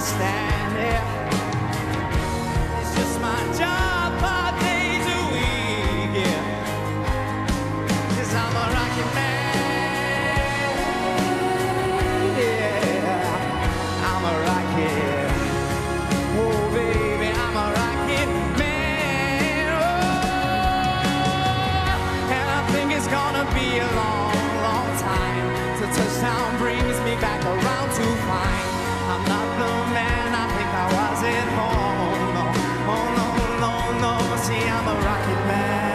stand here. It's just my job five days a week, yeah. Cause I'm a rocket man, yeah. I'm a rocket. Oh, baby, I'm a rocket man. Oh, and I think it's gonna be a long Oh, stay home. Oh no, no, no, see I'm a rocket man.